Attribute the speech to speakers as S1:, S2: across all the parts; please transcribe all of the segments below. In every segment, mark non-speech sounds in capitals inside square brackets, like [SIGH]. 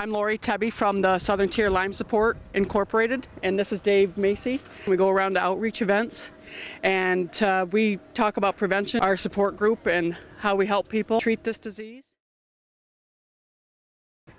S1: I'm Lori Tebby from the Southern Tier Lyme Support Incorporated, and this is Dave Macy. We go around to outreach events and uh, we talk about prevention, our support group, and how we help people treat this disease.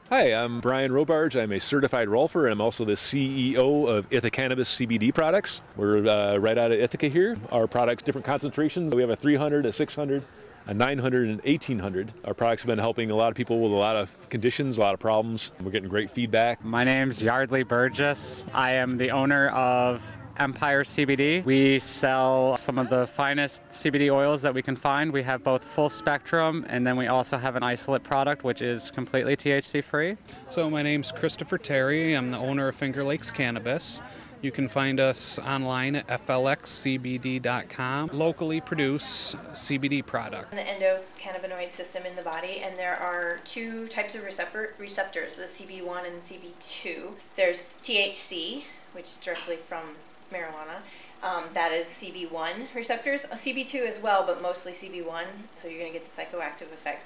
S2: Hi, I'm Brian Robarge. I'm a certified rolfer and I'm also the CEO of Ithaca Cannabis CBD products. We're uh, right out of Ithaca here. Our products, different concentrations. We have a 300, a 600, a 900 and 1800. Our products have been helping a lot of people with a lot of conditions, a lot of problems. We're getting great feedback.
S3: My name's Yardley Burgess. I am the owner of Empire CBD. We sell some of the finest CBD oils that we can find. We have both full spectrum and then we also have an isolate product which is completely THC free.
S4: So my name's Christopher Terry. I'm the owner of Finger Lakes Cannabis. You can find us online at flxcbd.com. Locally produce CBD product.
S5: The endocannabinoid system in the body, and there are two types of receptor, receptors, the CB1 and CB2. There's THC, which is directly from marijuana. Um, that is CB1 receptors, uh, CB2 as well, but mostly CB1, so you're going to get the psychoactive effects.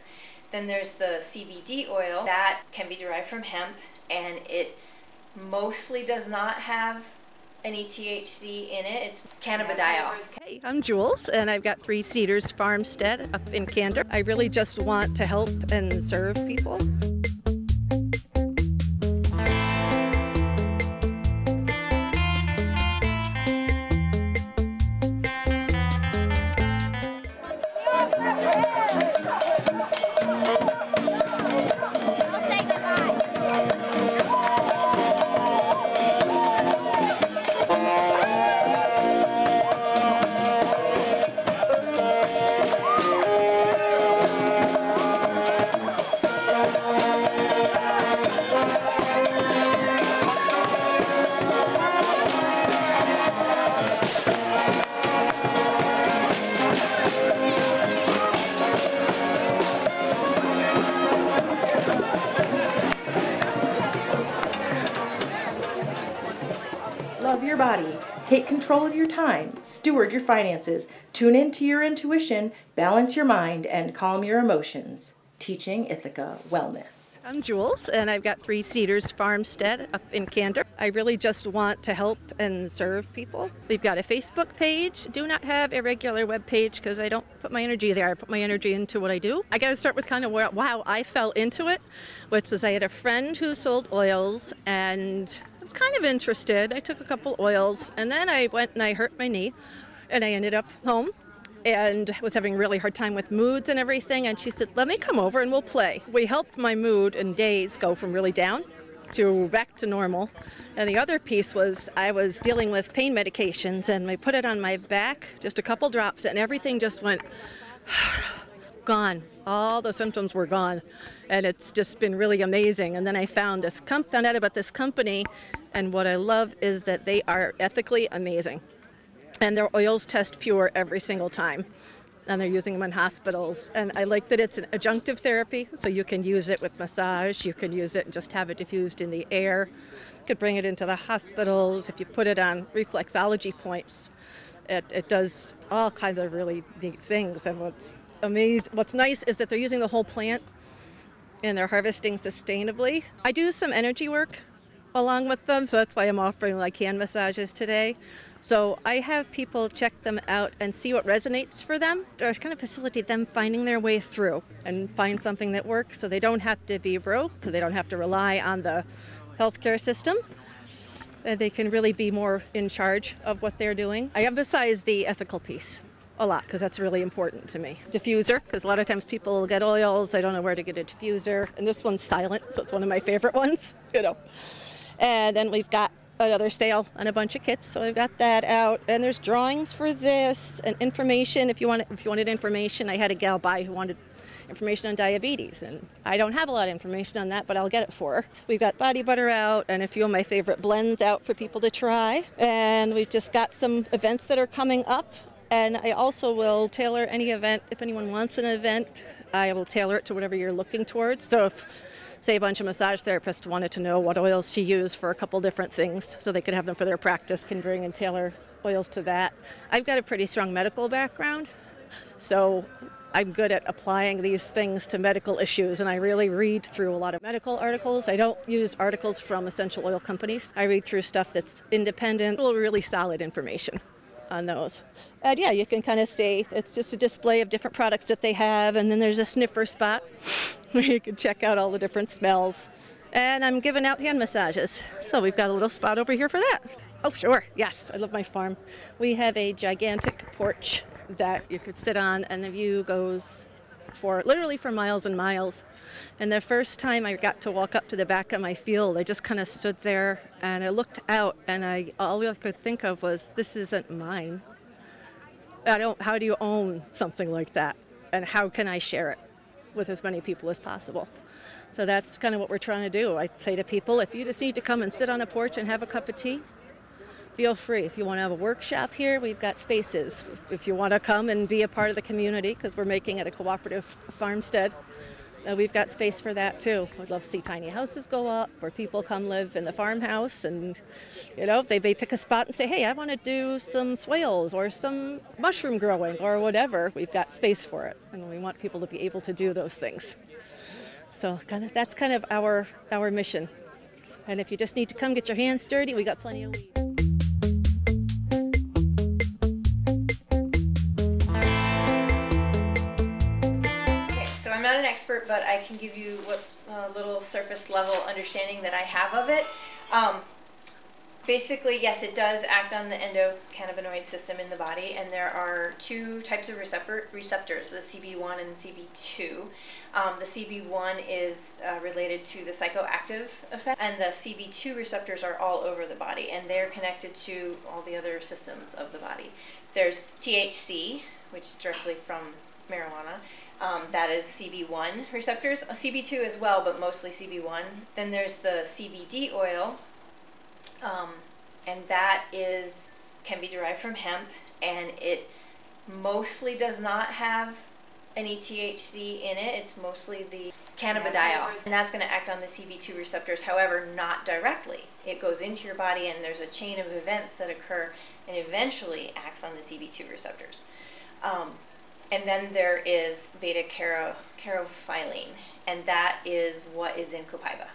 S5: Then there's the CBD oil that can be derived from hemp, and it mostly does not have any THC in it. It's cannabidiol.
S6: Hey, I'm Jules, and I've got Three Cedars Farmstead up in Candor. I really just want to help and serve people.
S7: Your time. Steward your finances. Tune into your intuition. Balance your mind and calm your emotions. Teaching Ithaca Wellness.
S6: I'm Jules, and I've got Three Cedars Farmstead up in Candor. I really just want to help and serve people. We've got a Facebook page. Do not have a regular web page because I don't put my energy there. I put my energy into what I do. I got to start with kind of where, how I fell into it, which is I had a friend who sold oils and I was kind of interested. I took a couple oils and then I went and I hurt my knee and I ended up home and was having a really hard time with moods and everything. And she said, Let me come over and we'll play. We helped my mood and days go from really down to back to normal. And the other piece was I was dealing with pain medications and we put it on my back, just a couple drops, and everything just went [SIGHS] gone. All the symptoms were gone. And it's just been really amazing. And then I found this found out about this company and what I love is that they are ethically amazing and their oils test pure every single time. And they're using them in hospitals. And I like that it's an adjunctive therapy, so you can use it with massage, you can use it and just have it diffused in the air. You could bring it into the hospitals if you put it on reflexology points. It, it does all kinds of really neat things. And what's amazing, what's nice is that they're using the whole plant and they're harvesting sustainably. I do some energy work along with them, so that's why I'm offering like hand massages today. So I have people check them out and see what resonates for them. To kind of facilitate them finding their way through and find something that works so they don't have to be broke, they don't have to rely on the healthcare system. And they can really be more in charge of what they're doing. I emphasize the ethical piece a lot because that's really important to me. Diffuser, because a lot of times people get oils, they don't know where to get a diffuser, and this one's silent, so it's one of my favorite [LAUGHS] ones, you know. And then we've got another sale on a bunch of kits, so I've got that out. And there's drawings for this and information. If you want, if you wanted information, I had a gal buy who wanted information on diabetes, and I don't have a lot of information on that, but I'll get it for her. We've got body butter out and a few of my favorite blends out for people to try, and we've just got some events that are coming up. And I also will tailor any event if anyone wants an event. I will tailor it to whatever you're looking towards. So if say a bunch of massage therapists wanted to know what oils to use for a couple different things so they could have them for their practice, can bring and tailor oils to that. I've got a pretty strong medical background, so I'm good at applying these things to medical issues, and I really read through a lot of medical articles. I don't use articles from essential oil companies. I read through stuff that's independent, really solid information on those. And yeah, you can kind of see it's just a display of different products that they have, and then there's a sniffer spot [LAUGHS] where you can check out all the different smells. And I'm giving out hand massages, so we've got a little spot over here for that. Oh, sure, yes, I love my farm. We have a gigantic porch that you could sit on, and the view goes for literally for miles and miles. And the first time I got to walk up to the back of my field, I just kind of stood there and I looked out, and I all I could think of was, "This isn't mine. I don't. How do you own something like that? And how can I share it with as many people as possible?" So that's kind of what we're trying to do. I say to people, if you just need to come and sit on a porch and have a cup of tea, feel free. If you want to have a workshop here, we've got spaces. If you want to come and be a part of the community, because we're making it a cooperative farmstead, uh, we've got space for that too. I'd love to see tiny houses go up where people come live in the farmhouse and, you know, they may pick a spot and say, hey, I want to do some swales or some mushroom growing or whatever. We've got space for it and we want people to be able to do those things. So kind of that's kind of our our mission. And if you just need to come get your hands dirty, we got plenty of weed.
S5: But I can give you what uh, little surface level understanding that I have of it. Um, basically, yes, it does act on the endocannabinoid system in the body, and there are two types of receptor receptors, the CB1 and CB2. Um, the CB1 is uh, related to the psychoactive effect, and the CB2 receptors are all over the body, and they're connected to all the other systems of the body. There's THC, which is directly from marijuana. Um, that is CB1 receptors, uh, CB2 as well, but mostly CB1. Then there's the CBD oil, um, and that is can be derived from hemp, and it mostly does not have any THC in it. It's mostly the cannabidiol, and that's going to act on the CB2 receptors. However, not directly. It goes into your body, and there's a chain of events that occur, and eventually acts on the CB2 receptors. Um, and then there is beta caryophyllene, and that is what is in copaiba.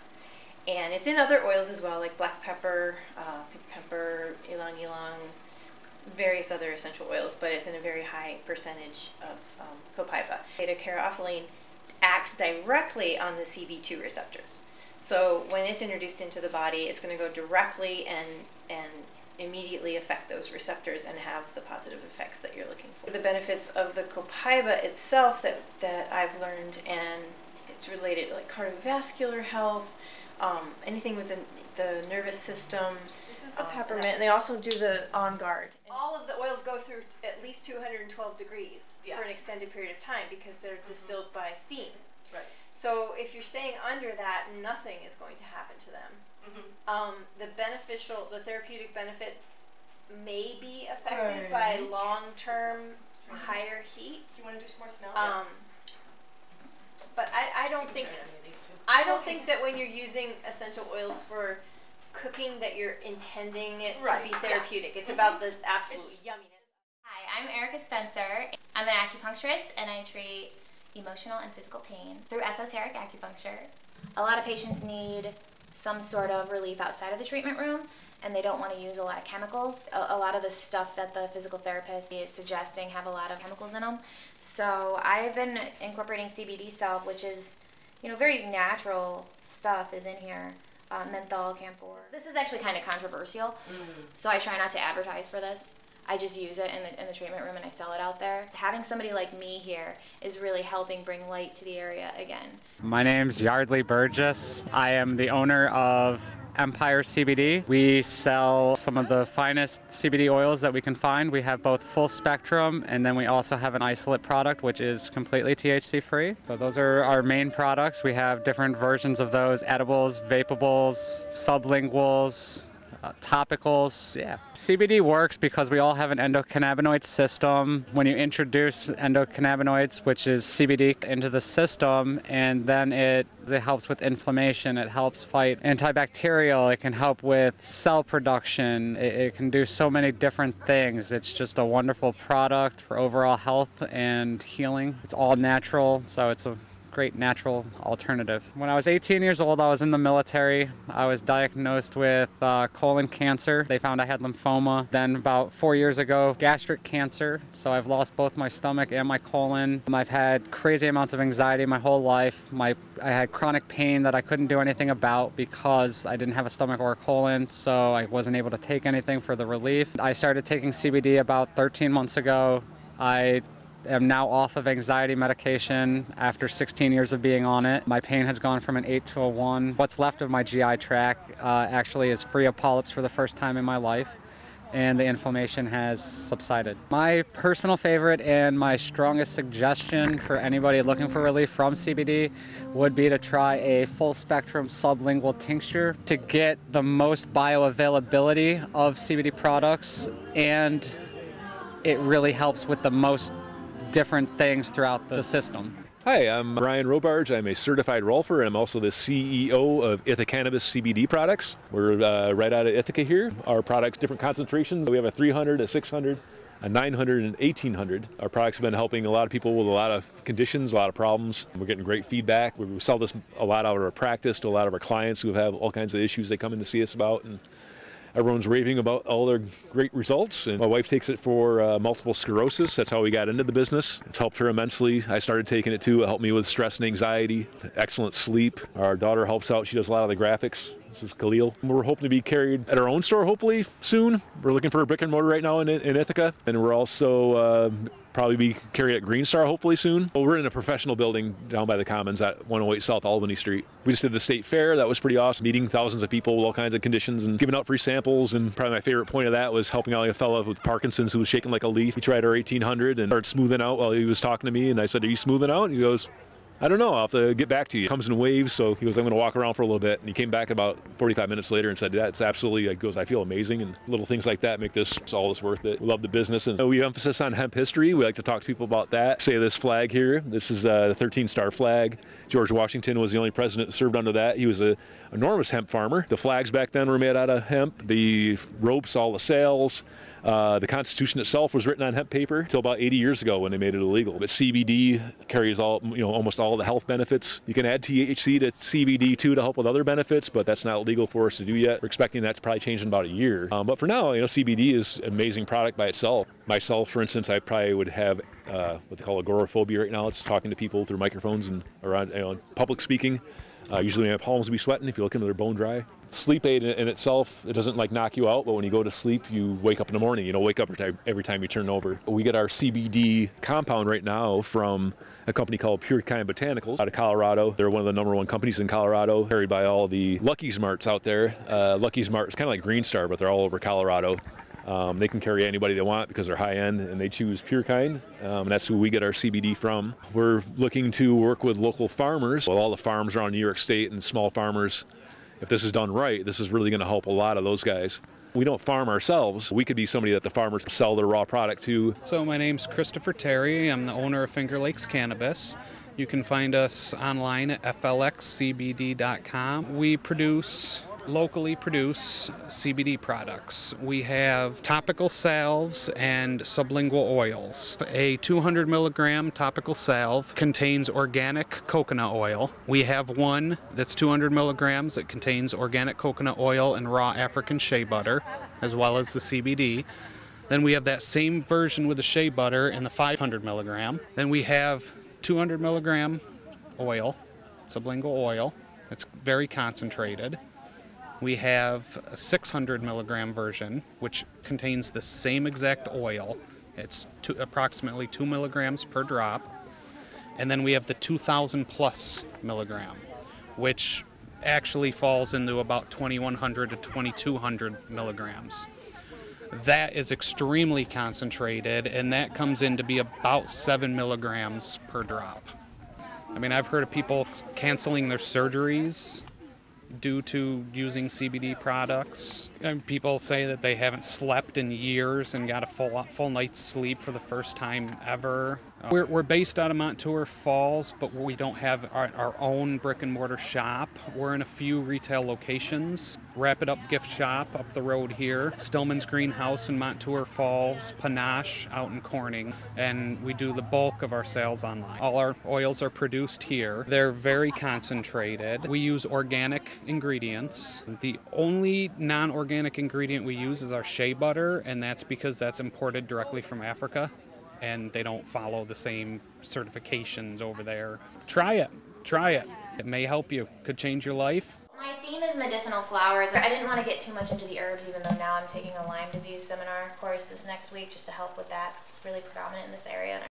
S5: And it's in other oils as well, like black pepper, uh, pink pepper, ylang ylang, various other essential oils, but it's in a very high percentage of um, copaiba. Beta caryophyllene acts directly on the CB2 receptors. So when it's introduced into the body, it's going to go directly and, and immediately affect those receptors and have the positive effects that you're looking for. The benefits of the copaiba itself that, that I've learned, and it's related to like cardiovascular health, um, anything with the, the nervous system.
S8: This is the
S5: um,
S8: peppermint.
S5: And they also do the on guard.
S8: All of the oils go through at least 212 degrees
S5: Yeah.
S8: for an extended period of time because they're distilled by steam.
S5: Right.
S8: So if you're staying under that, nothing is going to happen to them.
S5: Mm-hmm.
S8: Um, the beneficial, the therapeutic benefits may be affected by long-term higher heat.
S5: Do you want to do some more smell?
S8: Um, but I, I don't think I don't think that when you're using essential oils for cooking that you're intending it
S5: Right,
S8: to be
S5: yeah.
S8: therapeutic. It's about the absolute yumminess.
S9: Hi, I'm Erica Spencer. I'm an acupuncturist and I treat emotional and physical pain through esoteric acupuncture. A lot of patients need some sort of relief outside of the treatment room and they don't want to use a lot of chemicals. A, a lot of the stuff that the physical therapist is suggesting have a lot of chemicals in them. So I've been incorporating CBD salve, which is, you know, very natural stuff is in here. Uh, menthol, camphor. This is actually kind of controversial, so I try not to advertise for this. I just use it in the, in the treatment room and I sell it out there. Having somebody like me here is really helping bring light to the area again.
S3: My name's Yardley Burgess. I am the owner of Empire CBD. We sell some of the finest CBD oils that we can find. We have both full spectrum and then we also have an isolate product which is completely THC free. So those are our main products. We have different versions of those edibles, vapables, sublinguals, uh, topicals. Yeah, CBD works because we all have an endocannabinoid system. When you introduce endocannabinoids, which is CBD, into the system, and then it it helps with inflammation. It helps fight antibacterial. It can help with cell production. It, it can do so many different things. It's just a wonderful product for overall health and healing. It's all natural, so it's a great natural alternative. When I was 18 years old, I was in the military. I was diagnosed with uh, colon cancer. They found I had lymphoma. Then, about four years ago, gastric cancer. So I've lost both my stomach and my colon. I've had crazy amounts of anxiety my whole life. My I had chronic pain that I couldn't do anything about because I didn't have a stomach or a colon, so I wasn't able to take anything for the relief. I started taking CBD about 13 months ago. I am now off of anxiety medication after 16 years of being on it. My pain has gone from an 8 to a 1. What's left of my GI tract uh, actually is free of polyps for the first time in my life and the inflammation has subsided. My personal favorite and my strongest suggestion for anybody looking for relief from CBD would be to try a full spectrum sublingual tincture to get the most bioavailability of CBD products and it really helps with the most different things throughout the system.
S2: Hi, I'm Brian Robarge. I'm a certified rolfer, and I'm also the CEO of Ithaca Cannabis CBD products. We're uh, right out of Ithaca here. Our products, different concentrations. We have a 300, a 600, a 900, and 1800. Our products have been helping a lot of people with a lot of conditions, a lot of problems. We're getting great feedback. We sell this a lot out of our practice to a lot of our clients who have all kinds of issues they come in to see us about. And everyone's raving about all their great results. And my wife takes it for uh, multiple sclerosis. That's how we got into the business. It's helped her immensely. I started taking it too. It helped me with stress and anxiety, excellent sleep. Our daughter helps out. She does a lot of the graphics. This is Khalil. We're hoping to be carried at our own store hopefully soon. We're looking for a brick and mortar right now in, in Ithaca. And we're also uh, probably be carried at Green Star hopefully soon. Well, we're in a professional building down by the Commons at 108 South Albany Street. We just did the state fair. That was pretty awesome. Meeting thousands of people with all kinds of conditions and giving out free samples. And probably my favorite point of that was helping out a fellow with Parkinson's who was shaking like a leaf. He tried our 1800 and started smoothing out while he was talking to me. And I said, Are you smoothing out? And he goes, I don't know. I'll have to get back to you. Comes in waves, so he goes, I'm going to walk around for a little bit. And he came back about 45 minutes later and said, it's absolutely, he goes, I feel amazing. And little things like that make this all this worth it. We love the business. And we emphasis on hemp history. We like to talk to people about that. Say this flag here. This is uh, the 13 star flag. George Washington was the only president that served under that. He was an enormous hemp farmer. The flags back then were made out of hemp. The ropes, all the sails, uh, the Constitution itself was written on hemp paper until about 80 years ago when they made it illegal. But CBD carries all, you know, almost all the health benefits. You can add THC to CBD too to help with other benefits, but that's not legal for us to do yet. We're expecting that's probably changed in about a year. Um, but for now, you know, CBD is an amazing product by itself. Myself, for instance, I probably would have uh, what they call agoraphobia right now. It's talking to people through microphones and around you know, public speaking. Uh, usually my palms will be sweating if you look into they're bone dry. Sleep aid in itself, it doesn't like knock you out, but when you go to sleep, you wake up in the morning. You don't wake up every time you turn over. We get our CBD compound right now from a company called Pure Kind Botanicals out of Colorado. They're one of the number one companies in Colorado, carried by all the Lucky's Markets out there. Uh, Lucky's Market is kind of like Green Star, but they're all over Colorado. Um, they can carry anybody they want because they're high end and they choose Pure Kind. Um, and that's who we get our CBD from. We're looking to work with local farmers, with all the farms around New York State and small farmers. If this is done right, this is really going to help a lot of those guys. We don't farm ourselves. We could be somebody that the farmers sell their raw product to.
S4: So, my name's Christopher Terry. I'm the owner of Finger Lakes Cannabis. You can find us online at flxcbd.com. We produce locally produce CBD products. We have topical salves and sublingual oils. A 200 milligram topical salve contains organic coconut oil. We have one that's 200 milligrams that contains organic coconut oil and raw African shea butter, as well as the CBD. Then we have that same version with the shea butter and the 500 milligram. Then we have 200 milligram oil, sublingual oil. It's very concentrated we have a 600 milligram version, which contains the same exact oil. It's two, approximately 2 milligrams per drop. And then we have the 2000 plus milligram, which actually falls into about 2100 to 2200 milligrams. That is extremely concentrated, and that comes in to be about 7 milligrams per drop. I mean, I've heard of people canceling their surgeries due to using CBD products. And people say that they haven't slept in years and got a full full night's sleep for the first time ever. Uh, We're, we're based out of Montour Falls, but we don't have our, our own brick and mortar shop. We're in a few retail locations. Wrap It Up Gift Shop up the road here, Stillman's Greenhouse in Montour Falls, Panache out in Corning, and we do the bulk of our sales online. All our oils are produced here. They're very concentrated. We use organic ingredients. The only non organic ingredient we use is our shea butter, and that's because that's imported directly from Africa and they don't follow the same certifications over there. Try it. Try it. It may help you. Could change your life.
S9: My theme is medicinal flowers. I didn't want to get too much into the herbs, even though now I'm taking a Lyme disease seminar course this next week just to help with that. It's really predominant in this area.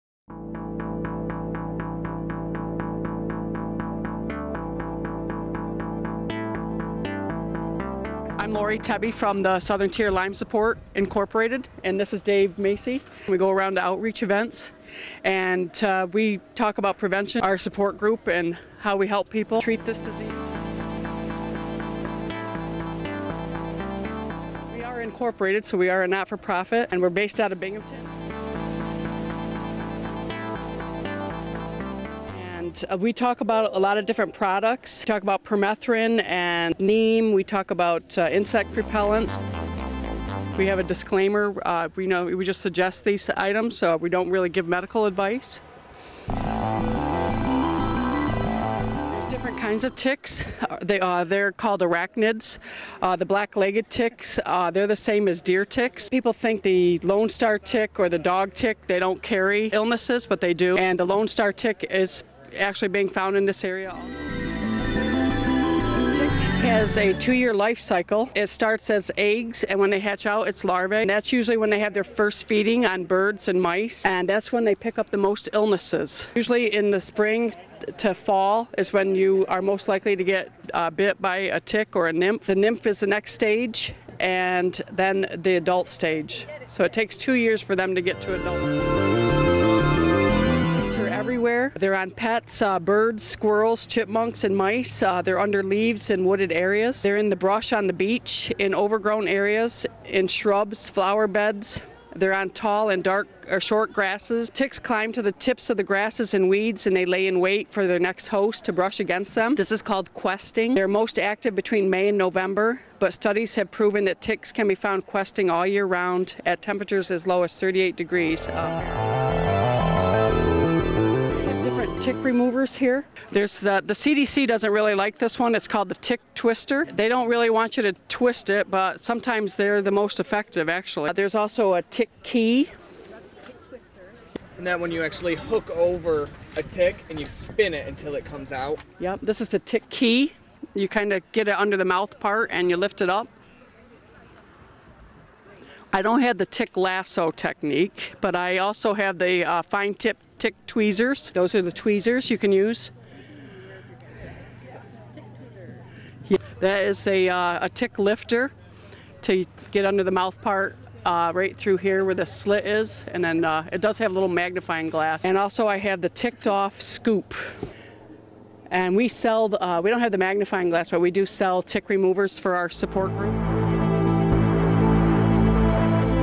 S1: Lori Tebby from the Southern Tier Lyme Support Incorporated, and this is Dave Macy. We go around to outreach events and uh, we talk about prevention, our support group, and how we help people treat this disease. We are incorporated, so we are a not for profit, and we're based out of Binghamton. Uh, we talk about a lot of different products. We talk about permethrin and neem. We talk about uh, insect repellents. We have a disclaimer. Uh, we know we just suggest these items, so we don't really give medical advice. There's different kinds of ticks. Uh, They, uh, they're called arachnids. Uh, the black-legged ticks, uh, they're the same as deer ticks. People think the Lone Star tick or the dog tick, they don't carry illnesses, but they do. And the Lone Star tick is actually being found in this area. Tick has a two-year life cycle. It starts as eggs, and when they hatch out, it's larvae. And that's usually when they have their first feeding on birds and mice, and that's when they pick up the most illnesses. Usually in the spring to fall is when you are most likely to get uh, bit by a tick or a nymph. The nymph is the next stage, and then the adult stage. So it takes two years for them to get to adulthood. Are everywhere. They're on pets, uh, birds, squirrels, chipmunks, and mice. Uh, they're under leaves in wooded areas. They're in the brush on the beach, in overgrown areas, in shrubs, flower beds. They're on tall and dark or short grasses. Ticks climb to the tips of the grasses and weeds and they lay in wait for their next host to brush against them. This is called questing. They're most active between May and November, but studies have proven that ticks can be found questing all year round at temperatures as low as 38 degrees. Uh, tick removers here. There's the, the CDC doesn't really like this one. It's called the tick twister. They don't really want you to twist it, but sometimes they're the most effective actually. There's also a tick key.
S10: And that when you actually hook over a tick and you spin it until it comes out.
S1: Yep, this is the tick key. You kind of get it under the mouth part and you lift it up. I don't have the tick lasso technique, but I also have the uh, fine tip tick tweezers. Those are the tweezers you can use. Yeah, that is a, uh, a tick lifter to get under the mouth part uh, right through here where the slit is. And then uh, it does have a little magnifying glass. And also I have the ticked off scoop. And we sell, uh, we don't have the magnifying glass, but we do sell tick removers for our support group.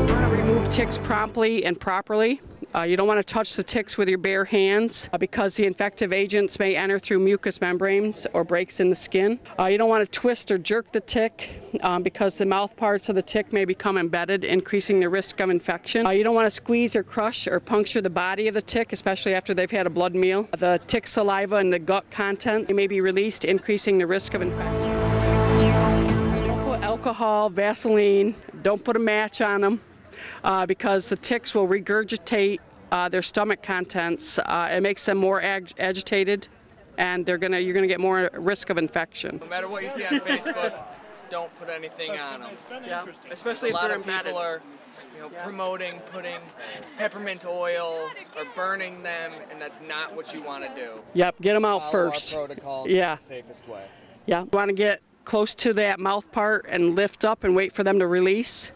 S1: You want to remove ticks promptly and properly. Uh, you don't want to touch the ticks with your bare hands uh, because the infective agents may enter through mucous membranes or breaks in the skin. Uh, you don't want to twist or jerk the tick um, because the mouth parts of the tick may become embedded, increasing the risk of infection. Uh, you don't want to squeeze or crush or puncture the body of the tick, especially after they've had a blood meal. The tick saliva and the gut contents may be released, increasing the risk of infection. Alcohol, Vaseline, don't put a match on them uh, because the ticks will regurgitate uh, their stomach contents. Uh, it makes them more ag- agitated and they're gonna, you're gonna get more risk of infection.
S10: No matter what you see on Facebook, don't put anything on them.
S1: Yeah, especially
S10: A
S1: if
S10: lot
S1: they're
S10: of
S1: embedded.
S10: people are, you know, promoting putting peppermint oil or burning them, and that's not what you want to do.
S1: Yep, get them out
S10: Follow
S1: first.
S10: Our protocols
S1: Yeah.
S10: the safest way.
S1: Yeah, you want to get close to that mouth part and lift up and wait for them to release.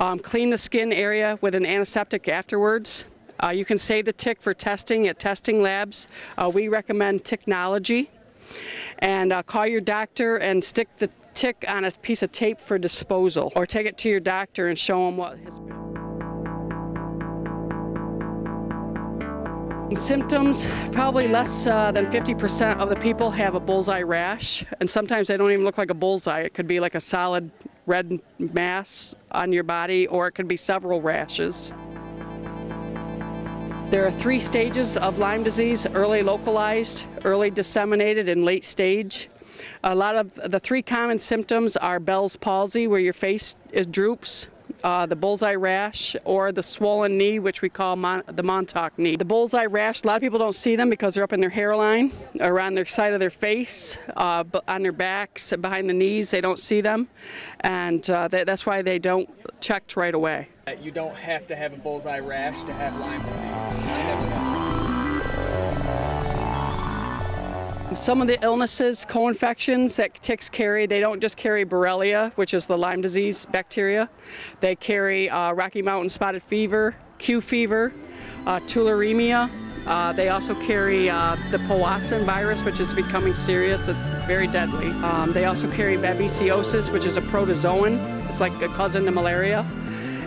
S1: Um, clean the skin area with an antiseptic afterwards. Uh, you can save the tick for testing at testing labs. Uh, we recommend Ticknology. and uh, call your doctor and stick the tick on a piece of tape for disposal or take it to your doctor and show them what has been. Symptoms, probably less uh, than 50% of the people have a bullseye rash, and sometimes they don't even look like a bullseye. It could be like a solid red mass on your body, or it could be several rashes. There are three stages of Lyme disease, early localized, early disseminated, and late stage. A lot of the three common symptoms are Bell's palsy, where your face is droops, uh, the bullseye rash or the swollen knee, which we call mon the Montauk knee. The bullseye rash, a lot of people don't see them because they're up in their hairline or on their side of their face, uh, on their backs, behind the knees, they don't see them. And uh, that, that's why they don't checked right away.
S10: You don't have to have a bullseye rash to have Lyme disease.
S1: Some of the illnesses, co-infections that ticks carry, they don't just carry Borrelia, which is the Lyme disease bacteria. They carry uh, Rocky Mountain spotted fever, Q fever, uh, tularemia. Uh, they also carry uh, the Powassan virus, which is becoming serious. It's very deadly. Um, they also carry babesiosis, which is a protozoan. It's like a cousin to malaria,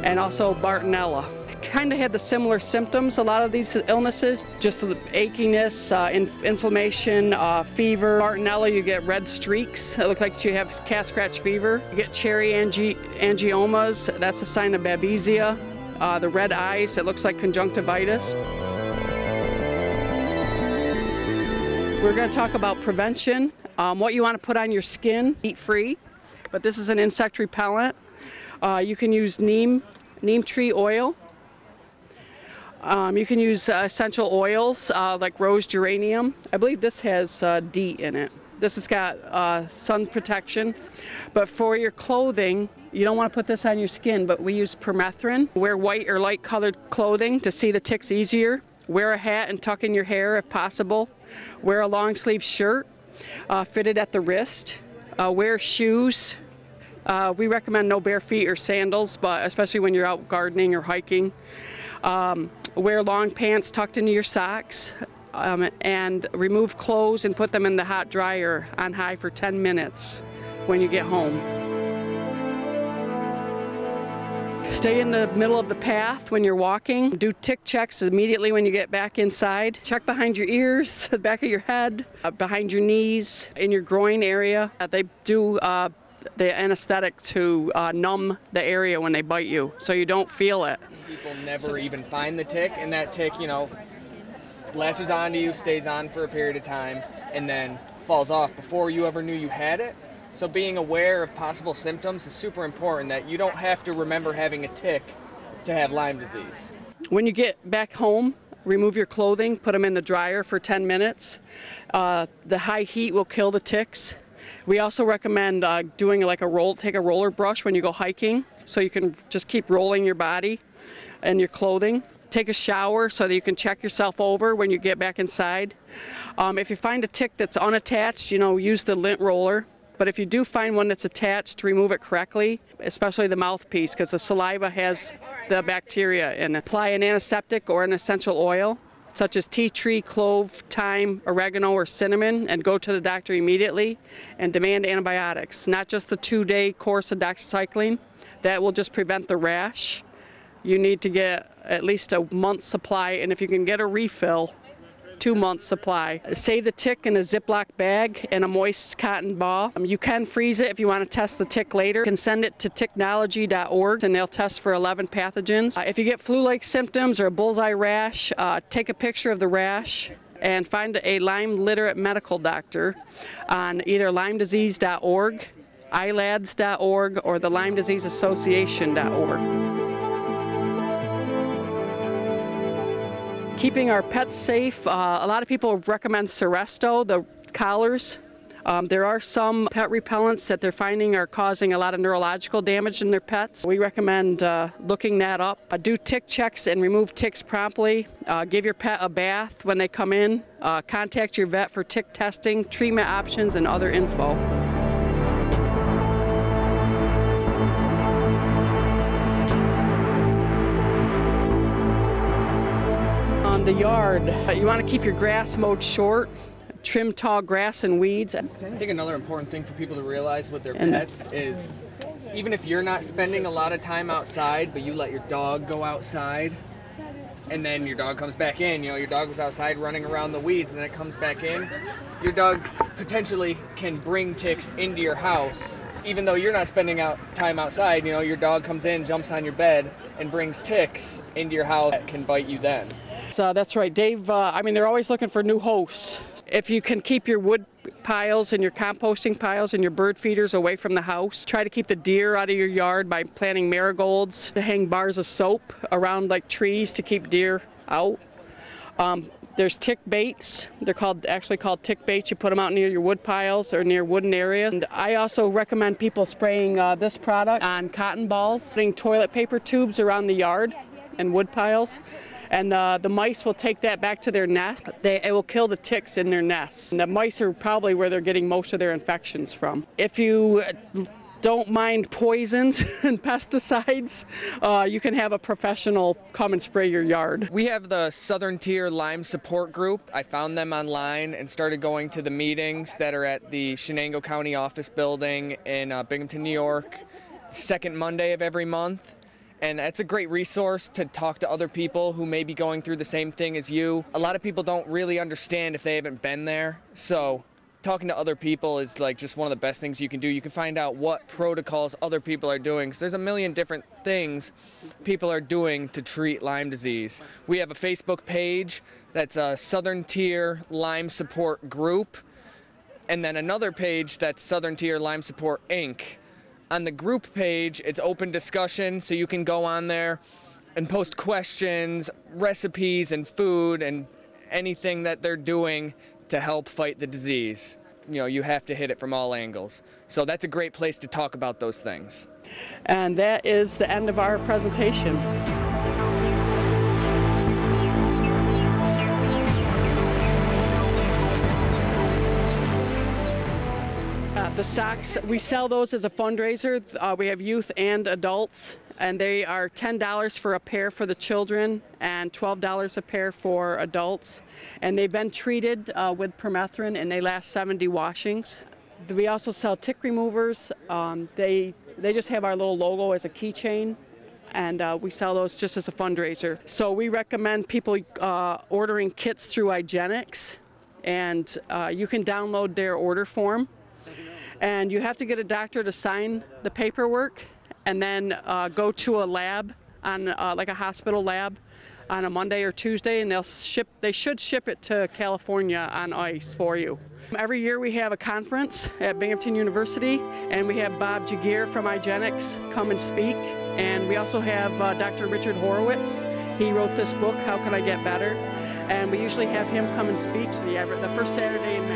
S1: and also Bartonella kind of had the similar symptoms, a lot of these illnesses, just the achiness, uh, in inflammation, uh, fever. Bartonella, you get red streaks. It looks like you have cat scratch fever. You get cherry angi angiomas. That's a sign of babesia. Uh, the red eyes, it looks like conjunctivitis. We're going to talk about prevention, um, what you want to put on your skin, eat free, but this is an insect repellent. Uh, you can use neem, neem tree oil. Um, you can use uh, essential oils uh, like rose geranium. I believe this has uh, DEET in it. This has got uh, sun protection. But for your clothing, you don't want to put this on your skin, but we use permethrin. Wear white or light colored clothing to see the ticks easier. Wear a hat and tuck in your hair if possible. Wear a long sleeve shirt uh, fitted at the wrist. Uh, wear shoes. we recommend no bare feet or sandals, but especially when you're out gardening or hiking. Um, wear long pants tucked into your socks, um, and remove clothes and put them in the hot dryer on high for 10 minutes when you get home. Stay in the middle of the path when you're walking. Do tick checks immediately when you get back inside. Check behind your ears, [LAUGHS] the back of your head, uh, behind your knees, in your groin area. Uh, they do uh, the anesthetic to uh, numb the area when they bite you so you don't feel it.
S10: People never even find the tick, and that tick, you know, latches onto you, stays on for a period of time, and then falls off before you ever knew you had it. So being aware of possible symptoms is super important that you don't have to remember having a tick to have Lyme disease.
S1: When you get back home, remove your clothing, put them in the dryer for 10 minutes. Uh, the high heat will kill the ticks. We also recommend uh, doing like a roll, take a roller brush when you go hiking so you can just keep rolling your body and your clothing. Take a shower so that you can check yourself over when you get back inside. Um, if you find a tick that's unattached, you know, use the lint roller. But if you do find one that's attached, remove it correctly, especially the mouthpiece, because the saliva has the bacteria and apply an antiseptic or an essential oil such as tea tree, clove, thyme, oregano, or cinnamon, and go to the doctor immediately and demand antibiotics. Not just the two-day course of doxycycline. That will just prevent the rash. You need to get at least a month's supply, and if you can get a refill, two months supply. Save the tick in a Ziploc bag and a moist cotton ball. Um, you can freeze it if you want to test the tick later. You can send it to ticknology.org and they'll test for 11 pathogens. Uh, if you get flu-like symptoms or a bullseye rash, uh, take a picture of the rash and find a Lyme literate medical doctor on either lymedisease.org, ilads.org, or the Lyme Disease Association.org. Keeping our pets safe, uh, a lot of people recommend Seresto, the collars. Um, there are some pet repellents that they're finding are causing a lot of neurological damage in their pets. We recommend uh, looking that up. Uh, do tick checks and remove ticks promptly. Uh, give your pet a bath when they come in. Uh, contact your vet for tick testing, treatment options, and other info. The yard. Uh, you want to keep your grass mowed short trim tall grass and weeds.
S10: I think another important thing for people to realize with their
S1: And-
S10: pets is even if you're not spending a lot of time outside, but you let your dog go outside, and then your dog comes back in, you know, your dog was outside running around the weeds, and then it comes back in, your dog potentially can bring ticks into your house. Even though you're not spending out time outside, you know, your dog comes in, jumps on your bed, and brings ticks into your house that can bite you then.
S1: So that's right, Dave. Uh, I mean, they're always looking for new hosts. If you can keep your wood piles and your composting piles and your bird feeders away from the house, try to keep the deer out of your yard by planting marigolds to hang bars of soap around like trees to keep deer out. Um, there's tick baits. They're called actually called tick baits. You put them out near your wood piles or near wooden areas. And I also recommend people spraying uh, this product on cotton balls, putting toilet paper tubes around the yard and wood piles. And uh, the mice will take that back to their nest. They, it will kill the ticks in their nests. And the mice are probably where they're getting most of their infections from. If you uh, don't mind poisons [LAUGHS] and pesticides, uh, you can have a professional come and spray your yard.
S10: We have the Southern Tier Lyme Support Group. I found them online and started going to the meetings that are at the Chenango County Office Building in uh, Binghamton, New York, second Monday of every month. And it's a great resource to talk to other people who may be going through the same thing as you. A lot of people don't really understand if they haven't been there. So talking to other people is like just one of the best things you can do. You can find out what protocols other people are doing. Because there's a million different things people are doing to treat Lyme disease. We have a Facebook page that's a Southern Tier Lyme Support Group, and then another page that's Southern Tier Lyme Support Inc. On the group page, it's open discussion, so you can go on there and post questions, recipes, and food, and anything that they're doing to help fight the disease. You know, you have to hit it from all angles. So that's a great place to talk about those things.
S1: And that is the end of our presentation. The socks, we sell those as a fundraiser. Uh, we have youth and adults, and they are $10 for a pair for the children and $12 a pair for adults. And they've been treated uh, with permethrin and they last 70 washings. We also sell tick removers. Um, they, they just have our little logo as a keychain and uh, we sell those just as a fundraiser. So we recommend people uh, ordering kits through IGeneX, and uh, you can download their order form. And you have to get a doctor to sign the paperwork, and then uh, go to a lab on uh, like a hospital lab on a Monday or Tuesday, and they'll ship. They should ship it to California on ice for you. Every year we have a conference at Binghamton University, and we have Bob Jagir from IGeneX come and speak. And we also have uh, Dr. Richard Horowitz. He wrote this book, How Can I Get Better? And we usually have him come and speak the, the first Saturday in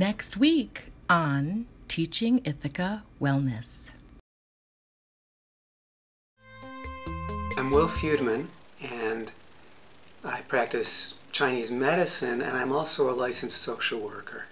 S7: Next week on Teaching Ithaca Wellness.
S11: I'm Will Feudman, and I practice Chinese medicine, and I'm also a licensed social worker.